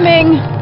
coming!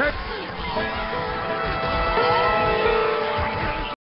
I